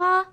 啊。